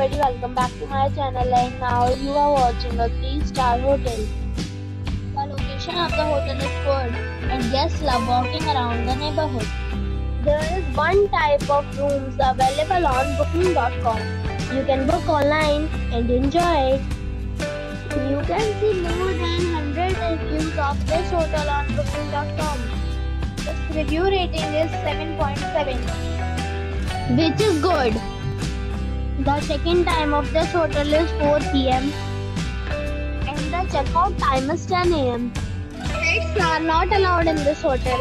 everybody, welcome back to my channel and now you are watching a 3-star hotel. The location of the hotel is good and guests love walking around the neighborhood. There is one type of rooms available on booking.com. You can book online and enjoy it. You can see more than 100 reviews of this hotel on booking.com. Its review rating is 7.7 which is good. The check-in time of this hotel is 4 p.m. and the checkout time is 10 a.m. Pets are not allowed in this hotel.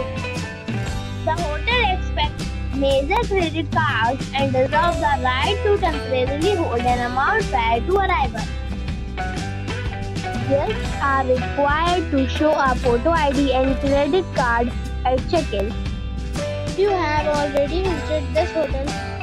The hotel expects major credit cards and reserves the right to temporarily hold an amount prior to arrival. Guests are required to show a photo ID and credit card at check-in. If you have already visited this hotel,